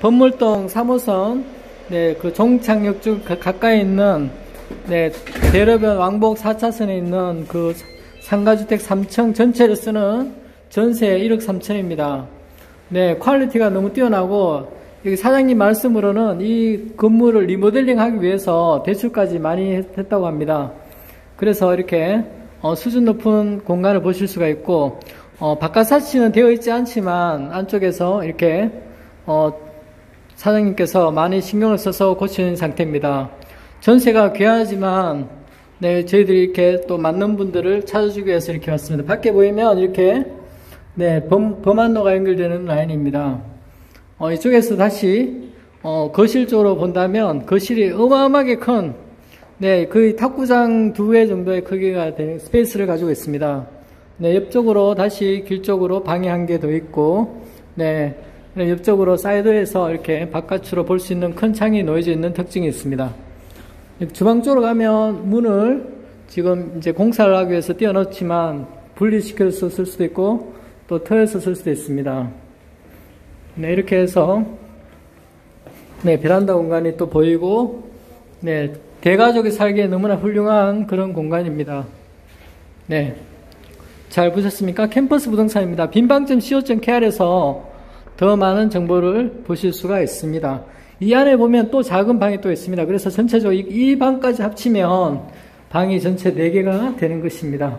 범물동 3호선 네, 그 종착역 쪽 가- 가까이 있는 네, 대로변 왕복 4차선에 있는 그 상가주택 3층 전체를 쓰는 전세 1억 3천입니다. 네, quality가 너무 뛰어나고 여기 사장님 말씀으로는 이 건물을 리모델링 하기 위해서 대출까지 많이 했- 했다고 합니다. 그래서 이렇게 어, 수준 높은 공간을 보실 수가 있고 어, 바깥 사치는 되어 있지 않지만 안쪽에서 이렇게 어, 사장님께서 많이 신경을 써서 고치는 상태입니다. 전세가 귀하지만 네, 저희들이 이렇게 또 맞는 분들을 찾아주기 위해서 이렇게 왔습니다. 밖에 보이면 이렇게 네, 범, 범안로가 연결되는 라인입니다. 어, 이쪽에서 다시 어, 거실 쪽으로 본다면 거실이 어마어마하게 큰 네, 거의 탁구장 두 개 정도의 크기가 되는 스페이스를 가지고 있습니다. 네, 옆쪽으로 다시 길 쪽으로 방이 한 개 더 있고, 네, 네, 옆쪽으로 사이드에서 이렇게 바깥으로 볼 수 있는 큰 창이 놓여져 있는 특징이 있습니다. 주방 쪽으로 가면 문을 지금 이제 공사를 하기 위해서 띄워놓지만 분리시켜서 쓸 수도 있고 또 터서 쓸 수도 있습니다. 네, 이렇게 해서 네, 베란다 공간이 또 보이고 네, 대가족이 살기에 너무나 훌륭한 그런 공간입니다. 네. 잘 보셨습니까? 캠퍼스 부동산입니다. 빈방점 co.kr에서 더 많은 정보를 보실 수가 있습니다. 이 안에 보면 또 작은 방이 또 있습니다. 그래서 전체적으로 이, 이 방까지 합치면 방이 전체 4개가 되는 것입니다.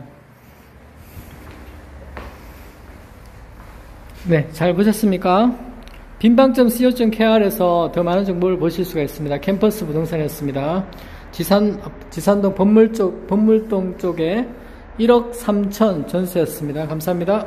네, 잘 보셨습니까? 빈방점 co.kr에서 더 많은 정보를 보실 수가 있습니다. 캠퍼스 부동산이었습니다. 지산, 지산동 법물 쪽, 법물동 쪽에 1억 3천 전세였습니다. 감사합니다.